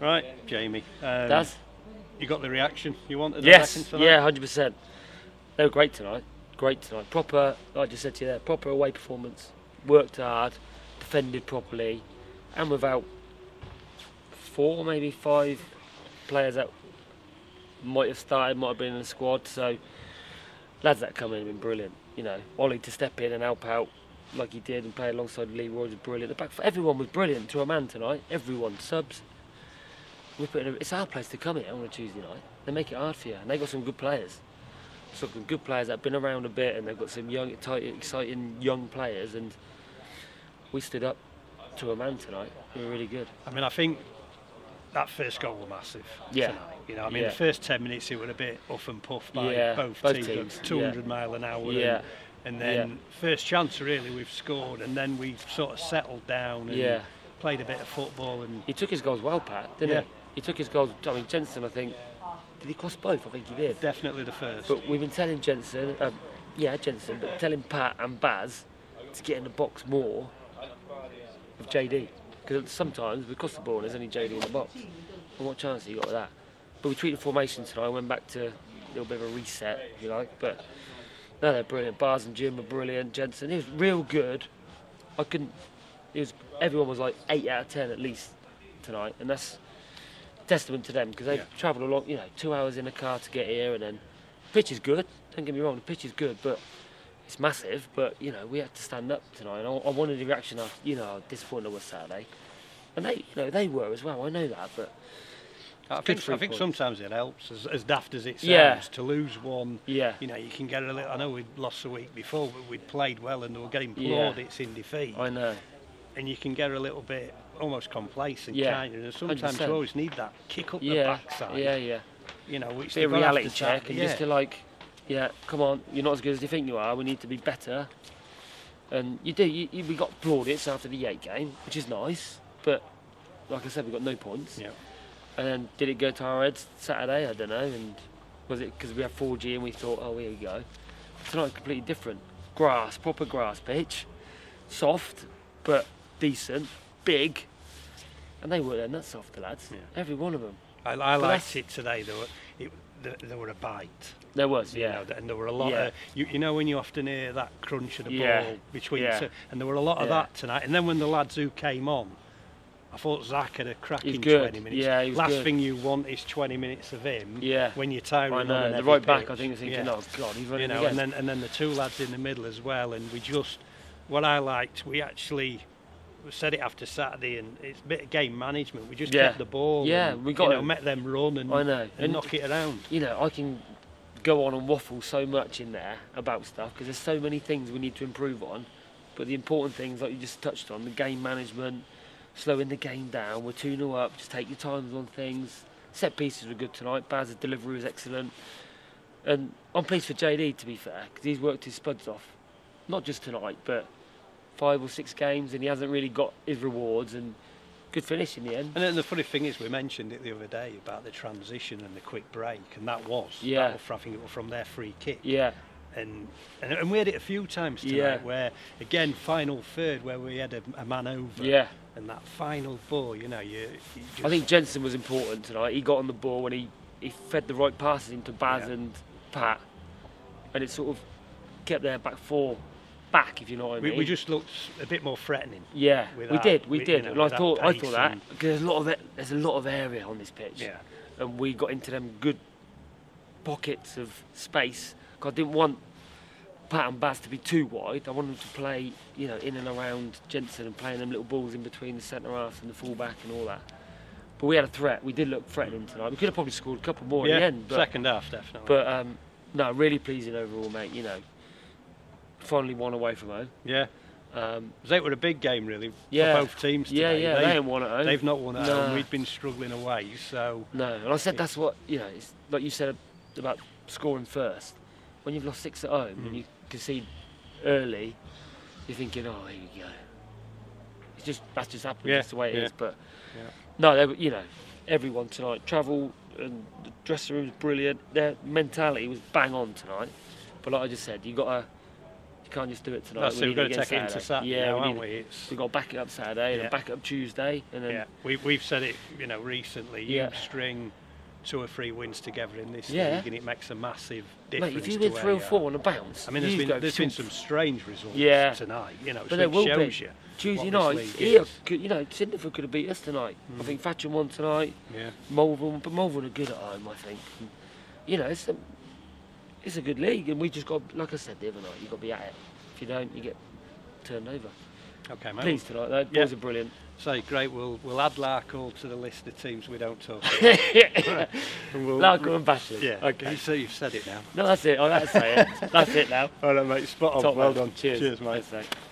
Right, Jamie. Um, Daz? you got the reaction you wanted? Yes, yeah, hundred percent. They were great tonight. Great tonight. Proper, like I just said to you there, proper away performance. Worked hard, defended properly, and without four, maybe five players that might have started, might have been in the squad. So lads that come in have been brilliant. You know, Ollie to step in and help out like he did and play alongside Leroy was brilliant. The back, everyone was brilliant to a man tonight. Everyone subs. We put in a, it's our place to come here on a Tuesday night. They make it hard for you, and they've got some good players. Some good players that have been around a bit, and they've got some young, tight, exciting young players. And we stood up to a man tonight. We were really good. I mean, I think that first goal was massive. Yeah. Tonight. You know, I mean, Yeah. the first 10 minutes it was a bit off and puff by Yeah, both, both teams, teams, at 200 yeah. mile an hour. Yeah. And, and then first chance really we've scored, and then we sort of settled down and Yeah. played a bit of football. And He took his goals well, Pat, didn't Yeah. He? Took his goals. I mean, Jensen, I think, did he cross both? I think he did. definitely the first. But we've been telling Jensen, um, yeah, Jensen, but telling Pat and Baz to get in the box more with JD. Because sometimes, because the ball, and there's only JD in the box. And what chance have you got with that? But we tweeted the formation tonight, went back to a little bit of a reset, if you like. But no, they're brilliant. Baz and Jim were brilliant. Jensen, he was real good. I couldn't, it was, everyone was like 8 out of 10 at least tonight. And that's testament to them because they've Yeah. travelled a lot, you know, two hours in a car to get here and then pitch is good. Don't get me wrong, the pitch is good, but it's massive. But you know, we had to stand up tonight, and I, I wanted the reaction after, you know, how disappointed I was Saturday, and they, you know, they were as well. I know that, but I think, I think points. sometimes it helps, as, as daft as it sounds, Yeah. to lose one. yeah, You know, you can get a little. I know we'd lost the week before, but we'd played well and they were getting Yeah. plaudits in defeat. I know. And you can get a little bit almost complacent, Yeah, can't you? And sometimes 100%. you always need that kick up the backside. yeah, yeah. You know, which a they've got after reality check Saturday, and yeah. just to like, yeah, come on, you're not as good as you think you are. We need to be better. And you do. You, you, we got plaudits after the eight game, which is nice, but like I said, we got no points. Yeah. And then did it go to our heads Saturday? I don't know. And was it because we had 4G and we thought, oh, here we go. Tonight completely different. Grass, proper grass pitch, soft but decent, big. And they weren't that soft, the lads. Yeah. Every one of them. I, I liked it today. Were, it, there, there were a bite. There was, You yeah. know, and there were a lot Yeah. of you, you know when you often hear that crunch of the Yeah. ball between Yeah. two, and there were a lot of that tonight. And then when the lads who came on, I thought Zach had a cracking good. 20 minutes. Yeah, he was Last good. thing you want is 20 minutes of him. Yeah. When you're tiring I know. The right back. I think, is thinking, oh, God, he's running you know, again. and then and then the two lads in the middle as well, and we just what I liked, we actually we said it after Saturday, and it's a bit of game management. We just Yeah. kept the ball, Yeah, and, we got you know, it. met them run and, I know. and, And- knock it around. you know, I can go on and waffle so much in there about stuff because there's so many things we need to improve on. But the important things, like you just touched on, the game management, slowing the game down, we're 2 0 up, just take your times on things. Set pieces were good tonight, Baz's delivery was excellent. And I'm pleased for JD, to be fair, because he's worked his spuds off. Not just tonight, but five or six games, and he hasn't really got his rewards. And good finish in the end. And then the funny thing is, we mentioned it the other day about the transition and the quick break, and that was Yeah. that was, from- I think it was from their free kick. Yeah, And, and and we had it a few times tonight, Yeah. where again final third where we had a, a man over. yeah. And that final ball, you know, you. you just, I think Jensen was important tonight. He got on the ball when he, he fed the right passes into Baz Yeah. and Pat, and it sort of kept their back four back, if you know what I mean. we just looked a bit more threatening. yeah, we that- did, we with, did, you know, and I thought I thought that because there's a lot of it, there's a lot of area on this pitch, Yeah. and we got into them good pockets of space. 'cause I didn't want Pat and Baz to be too wide. I wanted them to play, you know, in and around Jensen and playing them little balls in between the centre half and the full back and all that. But we had a threat. We did look threatening tonight. We could have probably scored a couple more yeah, at the end. But, second half definitely. but um, no, really pleasing overall, mate. You know, finally won away from home. yeah, Um, they were a big game really Yeah. for both teams. today. yeah, They, they ain't won at home. They've not won at No. home. We've been struggling away, so No, and I said that's what you know. It's like you said about scoring first. When you've lost six at home Mm. and you concede early, you're thinking, oh, here you go. It's just that's just happened. Yeah, That's the way it is. yeah. But Yeah. no, they were, you know, everyone tonight. Travel and the dressing room was brilliant. Their mentality was bang on tonight. But like I just said, you got to You can't just do it tonight. That's we it. We've need got to take it into Saturday Yeah, now, we haven't we? It's, We've got to back it up Saturday and Yeah. then back it up Tuesday, and then yeah, we, we've said it, you know, recently. You Yeah. string two or three wins together in this Yeah. league, and it makes a massive difference. mate, if you win three or four on a bounce, I mean, there's been there's been some strange results Yeah. tonight. You know, But there will shows be. you. Tuesday night, this league here, is. could- you know, Cinderford could have beat us tonight. I mm. think Thatcham won tonight. Yeah. Malvern, but Malvern are good at home, I think. And, you know, it's it's a good league, and we just got, like I said the other night, you've got to be at it. If you don't, you get turned over. Okay, mate. Please tonight, though. Yeah. Boys are brilliant. So great. We'll we'll add Larkhall to the list of teams we don't talk about. and we'll, Larkhall and Bashley. Yeah. Okay. So you've said it now. No, that's it. Oh, that's it. That's it now. All right, mate. Spot on. Top well man. done. Cheers. Cheers, mate.